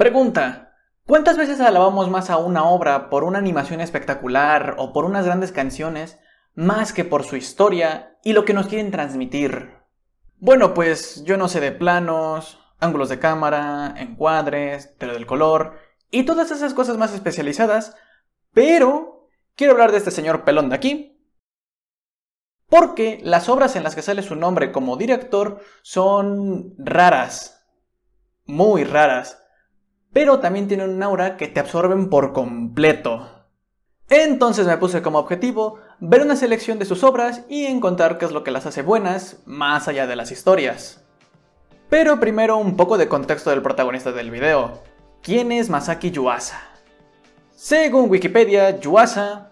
Pregunta. ¿Cuántas veces alabamos más a una obra por una animación espectacular o por unas grandes canciones más que por su historia y lo que nos quieren transmitir? Bueno, pues yo no sé de planos, ángulos de cámara, encuadres, teoría del color y todas esas cosas más especializadas, pero quiero hablar de este señor pelón de aquí, porque las obras en las que sale su nombre como director son raras, muy raras, pero también tienen un aura que te absorben por completo. Entonces me puse como objetivo ver una selección de sus obras y encontrar qué es lo que las hace buenas, más allá de las historias. Pero primero un poco de contexto del protagonista del video. ¿Quién es Masaki Yuasa? Según Wikipedia, Yuasa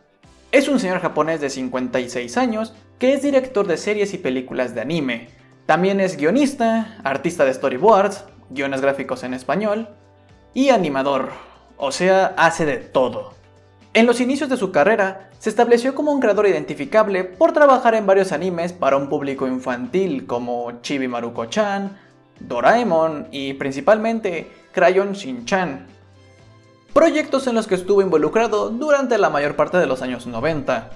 es un señor japonés de 56 años que es director de series y películas de anime. También es guionista, artista de storyboards, guiones gráficos en español y animador, o sea, hace de todo. En los inicios de su carrera, se estableció como un creador identificable por trabajar en varios animes para un público infantil como Chibi Maruko-chan, Doraemon y principalmente Crayon Shin-chan. Proyectos en los que estuvo involucrado durante la mayor parte de los años 90.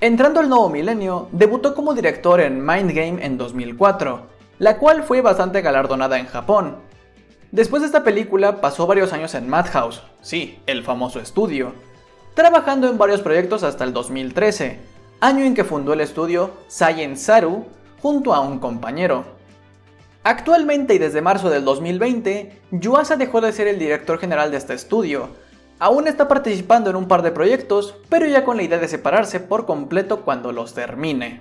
Entrando al nuevo milenio, debutó como director en Mind Game en 2004, la cual fue bastante galardonada en Japón. Después de esta película pasó varios años en Madhouse, sí, el famoso estudio, trabajando en varios proyectos hasta el 2013, año en que fundó el estudio Science Saru junto a un compañero. Actualmente y desde marzo del 2020, Yuasa dejó de ser el director general de este estudio, Aún está participando en un par de proyectos, pero ya con la idea de separarse por completo cuando los termine.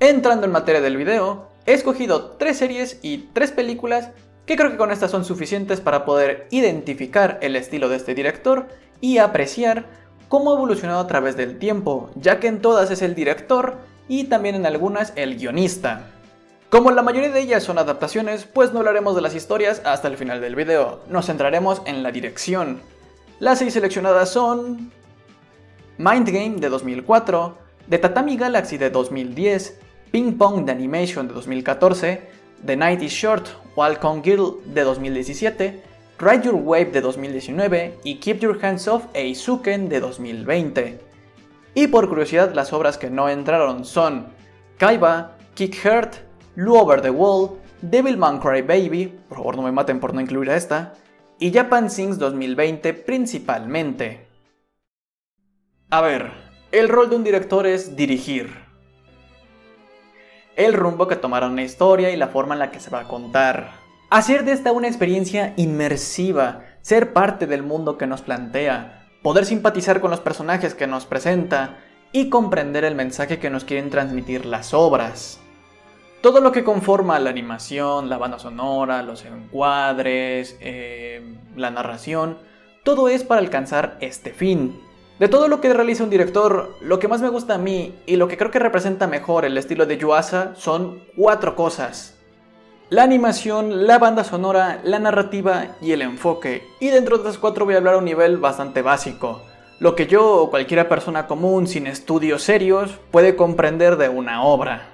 Entrando en materia del video, he escogido tres series y tres películas que creo que con estas son suficientes para poder identificar el estilo de este director y apreciar cómo ha evolucionado a través del tiempo, ya que en todas es el director y también en algunas el guionista. Como la mayoría de ellas son adaptaciones, pues no hablaremos de las historias hasta el final del video, nos centraremos en la dirección. Las seis seleccionadas son Mind Game de 2004, The Tatami Galaxy de 2010, Ping Pong de Animation de 2014, The Night is Short, Walcon Girl de 2017, Ride Your Wave de 2019 y Keep Your Hands Off Eisuken de 2020. Y por curiosidad, las obras que no entraron son Kaiba, Kick Heart, Lu Over the Wall, Devilman Cry Baby, por favor no me maten por no incluir a esta, y Japan Sings 2020 principalmente. A ver, el rol de un director es dirigir. El rumbo que tomará una historia y la forma en la que se va a contar. Hacer de esta una experiencia inmersiva, ser parte del mundo que nos plantea, poder simpatizar con los personajes que nos presenta y comprender el mensaje que nos quieren transmitir las obras. Todo lo que conforma la animación, la banda sonora, los encuadres, eh, la narración, todo es para alcanzar este fin. De todo lo que realiza un director, lo que más me gusta a mí y lo que creo que representa mejor el estilo de Yuasa son cuatro cosas. La animación, la banda sonora, la narrativa y el enfoque. Y dentro de estas cuatro voy a hablar a un nivel bastante básico. Lo que yo o cualquiera persona común sin estudios serios puede comprender de una obra.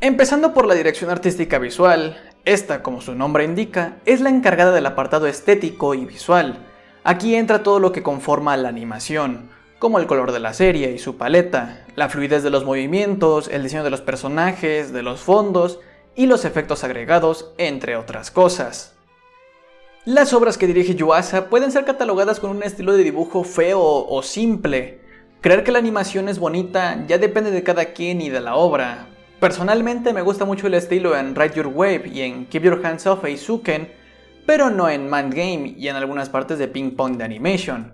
Empezando por la dirección artística visual, esta, como su nombre indica, es la encargada del apartado estético y visual. Aquí entra todo lo que conforma la animación, como el color de la serie y su paleta, la fluidez de los movimientos, el diseño de los personajes, de los fondos y los efectos agregados, entre otras cosas. Las obras que dirige Yuasa pueden ser catalogadas con un estilo de dibujo feo o simple. Creer que la animación es bonita ya depende de cada quien y de la obra, Personalmente me gusta mucho el estilo en Ride Your Wave y en Keep Your Hands Off Eisuken, pero no en Mind Game y en algunas partes de Ping Pong de Animation.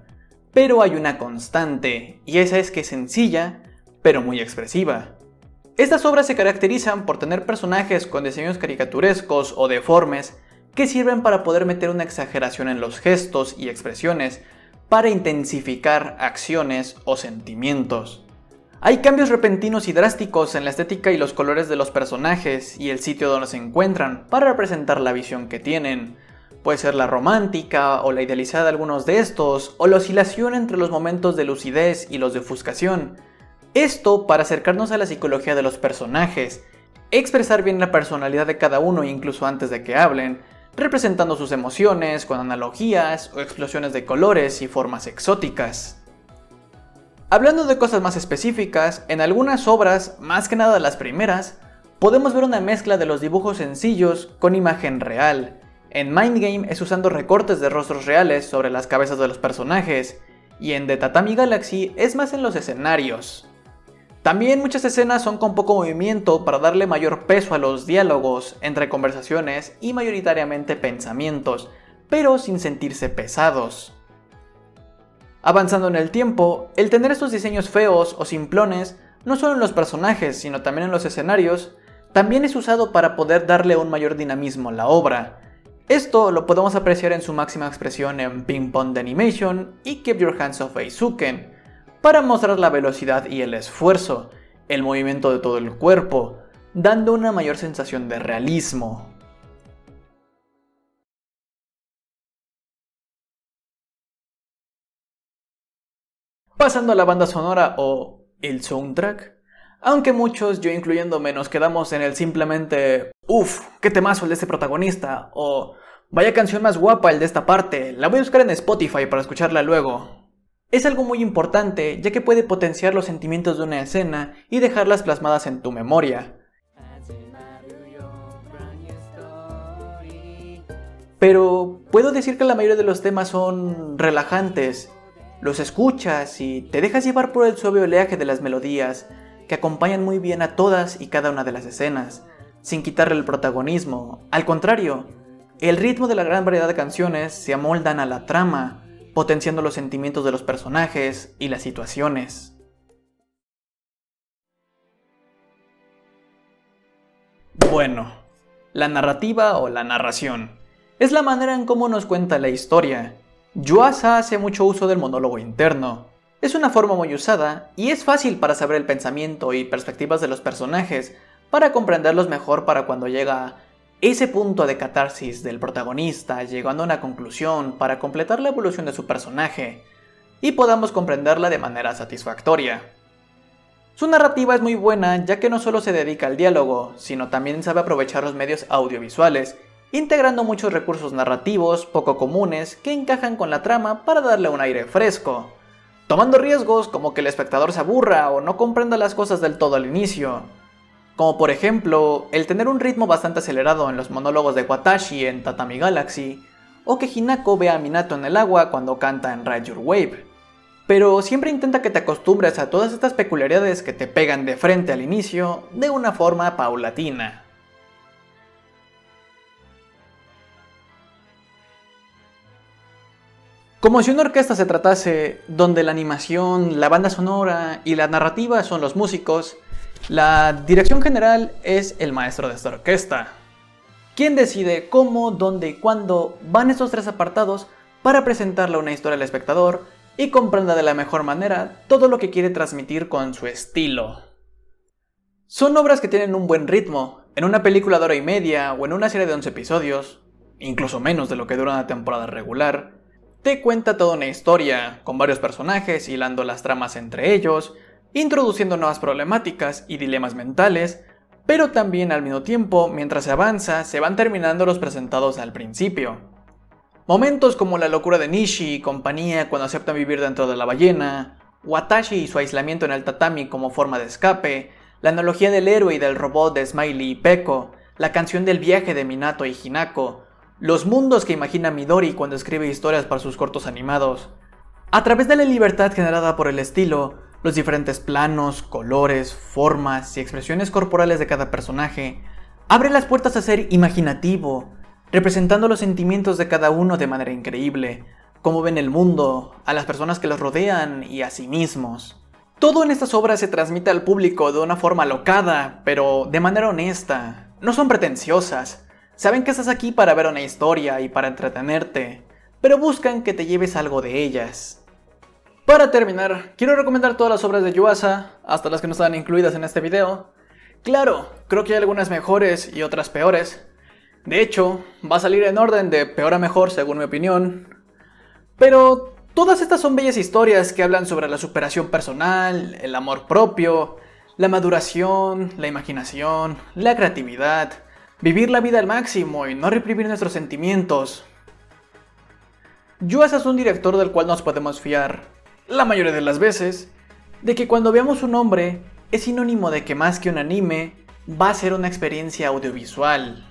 Pero hay una constante, y esa es que es sencilla, pero muy expresiva. Estas obras se caracterizan por tener personajes con diseños caricaturescos o deformes que sirven para poder meter una exageración en los gestos y expresiones para intensificar acciones o sentimientos. Hay cambios repentinos y drásticos en la estética y los colores de los personajes y el sitio donde se encuentran para representar la visión que tienen. Puede ser la romántica o la idealizada de algunos de estos, o la oscilación entre los momentos de lucidez y los de ofuscación. Esto para acercarnos a la psicología de los personajes, expresar bien la personalidad de cada uno incluso antes de que hablen, representando sus emociones con analogías o explosiones de colores y formas exóticas. Hablando de cosas más específicas, en algunas obras, más que nada las primeras, podemos ver una mezcla de los dibujos sencillos con imagen real. En Mind Game es usando recortes de rostros reales sobre las cabezas de los personajes, y en The Tatami Galaxy es más en los escenarios. También muchas escenas son con poco movimiento para darle mayor peso a los diálogos entre conversaciones y mayoritariamente pensamientos, pero sin sentirse pesados. Avanzando en el tiempo, el tener estos diseños feos o simplones, no solo en los personajes, sino también en los escenarios, también es usado para poder darle un mayor dinamismo a la obra. Esto lo podemos apreciar en su máxima expresión en Ping Pong de Animation y Keep Your Hands Off Eisuken, para mostrar la velocidad y el esfuerzo, el movimiento de todo el cuerpo, dando una mayor sensación de realismo. Pasando a la banda sonora o el soundtrack, aunque muchos, yo incluyéndome, nos quedamos en el simplemente, uff, qué temazo el de este protagonista, o vaya canción más guapa el de esta parte, la voy a buscar en Spotify para escucharla luego. Es algo muy importante, ya que puede potenciar los sentimientos de una escena y dejarlas plasmadas en tu memoria. Pero puedo decir que la mayoría de los temas son relajantes los escuchas y te dejas llevar por el suave oleaje de las melodías, que acompañan muy bien a todas y cada una de las escenas, sin quitarle el protagonismo. Al contrario, el ritmo de la gran variedad de canciones se amoldan a la trama, potenciando los sentimientos de los personajes y las situaciones. Bueno, la narrativa o la narración es la manera en cómo nos cuenta la historia, Yuasa hace mucho uso del monólogo interno. Es una forma muy usada y es fácil para saber el pensamiento y perspectivas de los personajes, para comprenderlos mejor para cuando llega ese punto de catarsis del protagonista, llegando a una conclusión para completar la evolución de su personaje, y podamos comprenderla de manera satisfactoria. Su narrativa es muy buena ya que no solo se dedica al diálogo, sino también sabe aprovechar los medios audiovisuales integrando muchos recursos narrativos poco comunes que encajan con la trama para darle un aire fresco, tomando riesgos como que el espectador se aburra o no comprenda las cosas del todo al inicio, como por ejemplo el tener un ritmo bastante acelerado en los monólogos de Watashi en Tatami Galaxy, o que Hinako vea a Minato en el agua cuando canta en Ride Your Wave. Pero siempre intenta que te acostumbres a todas estas peculiaridades que te pegan de frente al inicio de una forma paulatina. Como si una orquesta se tratase donde la animación, la banda sonora y la narrativa son los músicos, la dirección general es el maestro de esta orquesta. Quien decide cómo, dónde y cuándo van estos tres apartados para presentarle una historia al espectador y comprenda de la mejor manera todo lo que quiere transmitir con su estilo. Son obras que tienen un buen ritmo, en una película de hora y media o en una serie de 11 episodios, incluso menos de lo que dura una temporada regular, te cuenta toda una historia, con varios personajes hilando las tramas entre ellos, introduciendo nuevas problemáticas y dilemas mentales, pero también al mismo tiempo, mientras se avanza, se van terminando los presentados al principio. Momentos como la locura de Nishi y compañía cuando aceptan vivir dentro de la ballena, Watashi y su aislamiento en el tatami como forma de escape, la analogía del héroe y del robot de Smiley y Peko, la canción del viaje de Minato y Hinako, los mundos que imagina Midori cuando escribe historias para sus cortos animados. A través de la libertad generada por el estilo, los diferentes planos, colores, formas y expresiones corporales de cada personaje, abre las puertas a ser imaginativo, representando los sentimientos de cada uno de manera increíble, cómo ven el mundo, a las personas que los rodean y a sí mismos. Todo en estas obras se transmite al público de una forma locada, pero de manera honesta. No son pretenciosas, Saben que estás aquí para ver una historia y para entretenerte, pero buscan que te lleves algo de ellas. Para terminar, quiero recomendar todas las obras de Yuasa, hasta las que no están incluidas en este video. Claro, creo que hay algunas mejores y otras peores. De hecho, va a salir en orden de peor a mejor según mi opinión. Pero todas estas son bellas historias que hablan sobre la superación personal, el amor propio, la maduración, la imaginación, la creatividad, vivir la vida al máximo y no reprimir nuestros sentimientos. Yuasa es un director del cual nos podemos fiar, la mayoría de las veces, de que cuando veamos un hombre es sinónimo de que más que un anime, va a ser una experiencia audiovisual.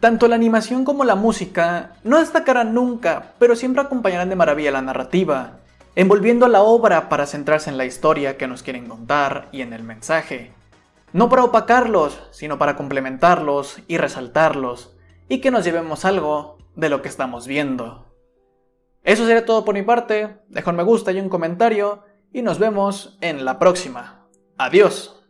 Tanto la animación como la música no destacarán nunca, pero siempre acompañarán de maravilla la narrativa, envolviendo la obra para centrarse en la historia que nos quieren contar y en el mensaje. No para opacarlos, sino para complementarlos y resaltarlos, y que nos llevemos algo de lo que estamos viendo. Eso sería todo por mi parte, deja un me gusta y un comentario, y nos vemos en la próxima. Adiós.